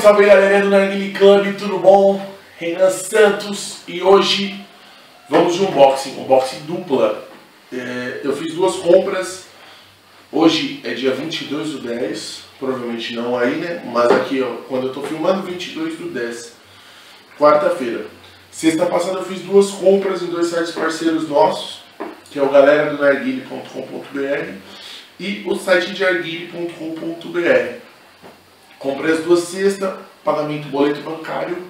salve galerinha do Narguile Club, tudo bom? Renan Santos e hoje vamos de unboxing, unboxing dupla. É, eu fiz duas compras, hoje é dia 22 do 10, provavelmente não aí né, mas aqui ó, quando eu tô filmando 22 do 10, quarta-feira. Sexta passada eu fiz duas compras em dois sites parceiros nossos, que é o galera do narguile.com.br e o site de arguile.com.br. Comprei as duas cestas, pagamento boleto bancário,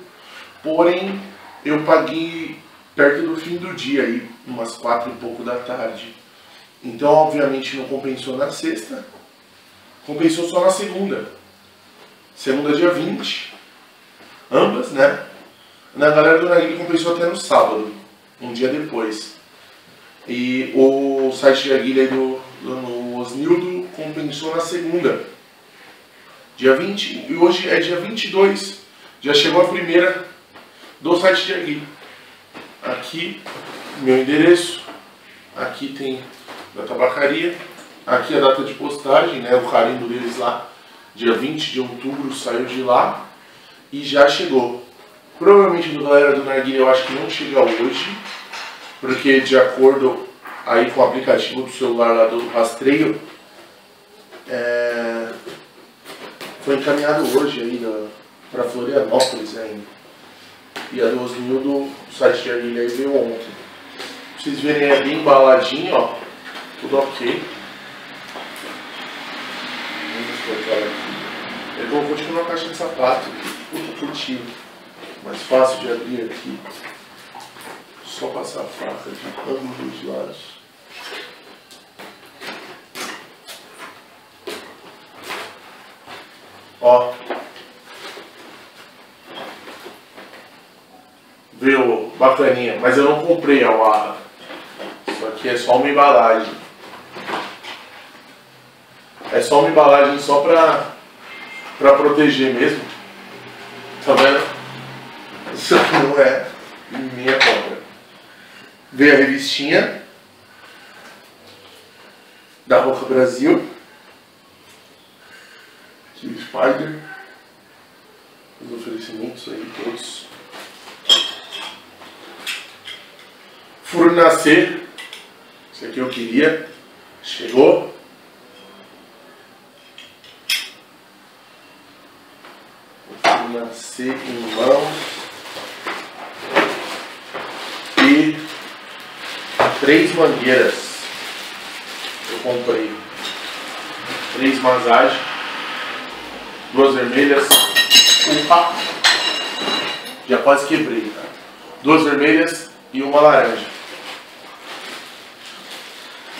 porém eu paguei perto do fim do dia, aí, umas quatro e pouco da tarde. Então, obviamente, não compensou na sexta, compensou só na segunda. Segunda, dia 20, ambas, né? Na galera do Nagui compensou até no sábado, um dia depois. E o site de Aguilha do, do Osnildo compensou na segunda dia 20, e hoje é dia 22, já chegou a primeira do site de Agui. Aqui, meu endereço, aqui tem da tabacaria, aqui a data de postagem, né, o carimbo deles lá, dia 20 de outubro saiu de lá e já chegou. Provavelmente do galera do Narguilha eu acho que não chega hoje, porque de acordo aí com o aplicativo do celular lá do rastreio, é, foi encaminhado hoje aí para Florianópolis ainda. E a do Osnildo, do site de Aguilha, aí veio ontem. Pra vocês verem, é bem embaladinho, ó. Tudo ok. Vamos cortar aqui. Eu vou continuar a caixa de sapato. Puta curtinho. Mais fácil de abrir aqui. Só passar a faca de ambos os lados. Ó. Viu? Bacaninha. Mas eu não comprei a Warra. Isso aqui é só uma embalagem. É só uma embalagem só pra, pra proteger mesmo. Tá vendo? Isso não é minha compra. Veio a revistinha da Roca Brasil. Spider. Os oferecimentos aí todos. Furnacê. Esse aqui eu queria. Chegou. Furnacê em mãos. E três mangueiras. Eu comprei. Três massagens duas vermelhas, uma, já quase quebrei, tá? duas vermelhas e uma laranja.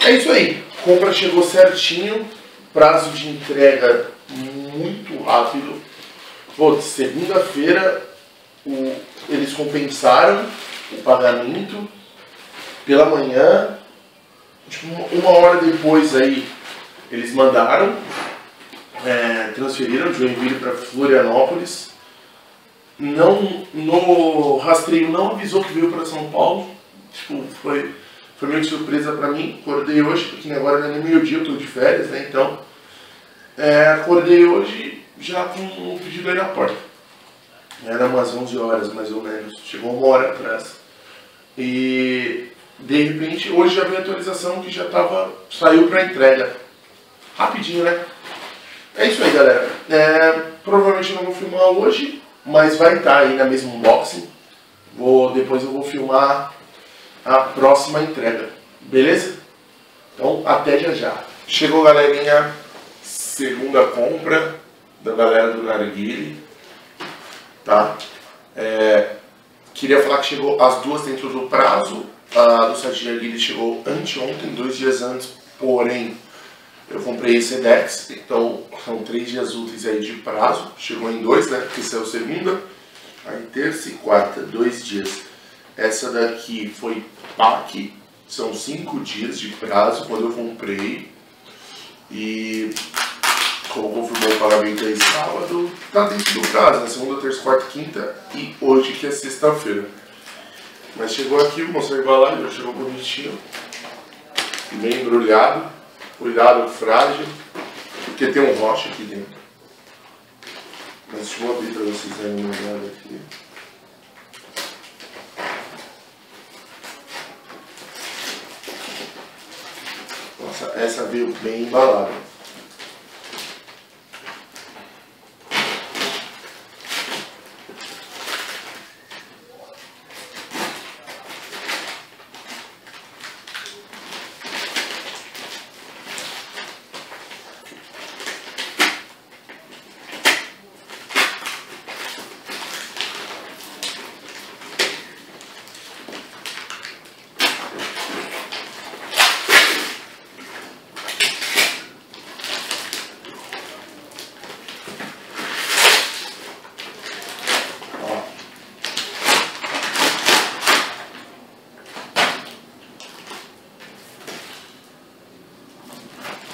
É isso aí, compra chegou certinho, prazo de entrega muito rápido. Segunda-feira eles compensaram o pagamento pela manhã, tipo, uma hora depois aí eles mandaram é, transferiram Joinville para Florianópolis. Não, no rastreio não avisou que veio para São Paulo. Tipo, foi, foi meio de surpresa para mim. Acordei hoje, porque agora não é nem meio dia, eu estou de férias, né? Então, é, acordei hoje já com um pedido aí na porta. Era umas 11 horas, mais ou menos. Chegou uma hora atrás. E, de repente, hoje já veio a atualização que já tava, saiu para entrega. Rapidinho, né? É isso aí, galera. É, provavelmente não vou filmar hoje, mas vai estar aí na mesma unboxing. Vou, depois eu vou filmar a próxima entrega. Beleza? Então, até já já. Chegou, galerinha, segunda compra da galera do Narguile. Tá? É, queria falar que chegou as duas dentro do prazo. A do site de Narguile chegou anteontem, dois dias antes, porém eu comprei esse Sedex, então são três dias úteis aí de prazo. Chegou em dois, né? Porque saiu segunda, aí terça e quarta, dois dias. Essa daqui foi PAC, são cinco dias de prazo quando eu comprei. E como confirmou o pagamento aí sábado, tá dentro do prazo, né? Segunda, terça, quarta, quinta e hoje que é sexta-feira. Mas chegou aqui, vou mostrar a embalagem, chegou bonitinho, bem embrulhado. Cuidado frágil, porque tem um rocha aqui dentro. Mas deixa eu abrir pra vocês darem uma olhada aqui. Nossa, essa veio bem embalada. Ó.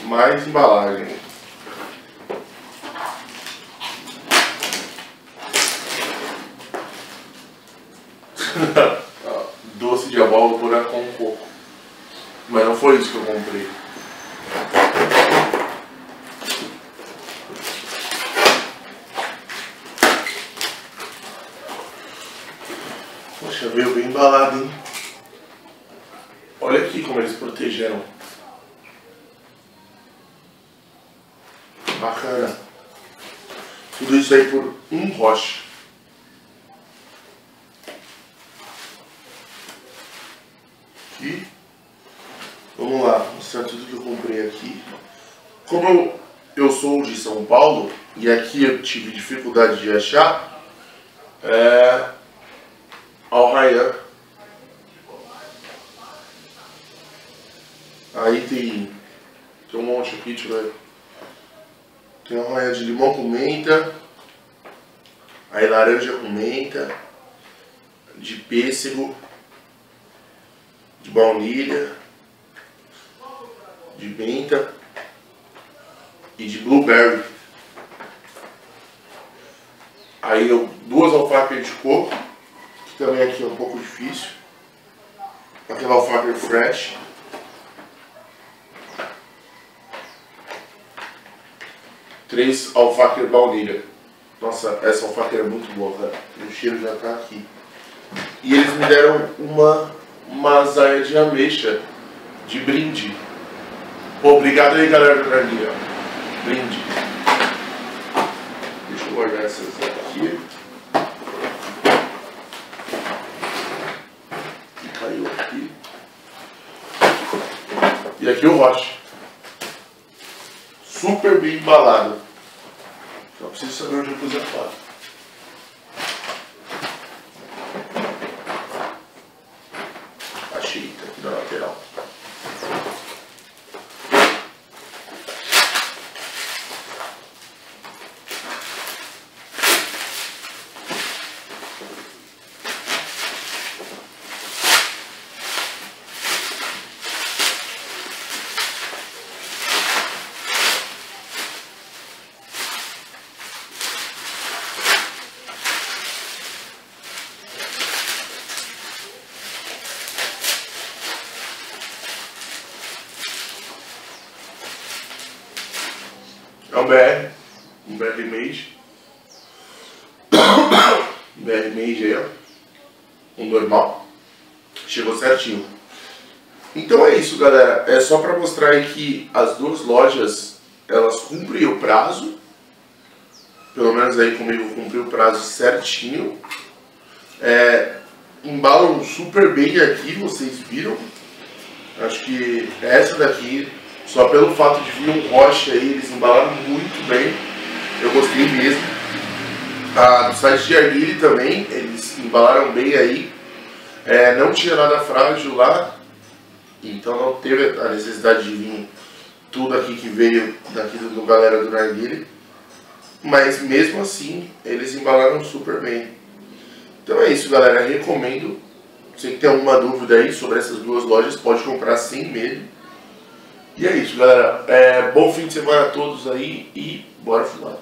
Mais embalagem. Doce de abóbora com coco. Mas não foi isso que eu comprei. Poxa, veio bem embalado, hein? Olha aqui como eles protegeram. Bacana. Tudo isso aí por um rocha. Aqui. Vamos lá, mostrar tudo que eu comprei aqui. Como eu, eu sou de São Paulo e aqui eu tive dificuldade de achar, é, Ryan. Aí tem, tem um monte aqui, deixa eu ver. Tem uma raia de limão com menta, aí laranja com menta, de pêssego, de baunilha, de menta e de blueberry. Aí eu, duas alfacas de coco, que também aqui é um pouco difícil. Aquela alfaca fresh. Três alfacer baunilha. Nossa, essa alfacer é muito boa, cara. O cheiro já tá aqui. E eles me deram uma mazaia de ameixa de brinde. Pô, obrigado aí, galera do ó. Brinde. Deixa eu guardar essas aqui. Que caiu aqui. E aqui o roche. Super bem embalado. Só preciso saber onde eu pus a faca. Achei, tá aqui na lateral. É um BR, um BR Mage. BR Mage aí, ó. Um normal. Chegou certinho. Então é isso, galera. É só para mostrar aí que as duas lojas, elas cumprem o prazo. Pelo menos aí comigo cumpriu o prazo certinho. É, embalam super bem aqui, vocês viram. Acho que essa daqui, só pelo fato de vir um roche aí, eles embalaram muito bem. Eu gostei mesmo. A do site de Arguile também, eles embalaram bem aí. É, não tinha nada frágil lá, então não teve a necessidade de vir tudo aqui que veio daqui do, galera do Narguile. Mas mesmo assim, eles embalaram super bem. Então é isso, galera. Recomendo. Que tem alguma dúvida aí sobre essas duas lojas, pode comprar sem medo. E é isso, galera. É, bom fim de semana a todos aí e bora fumar.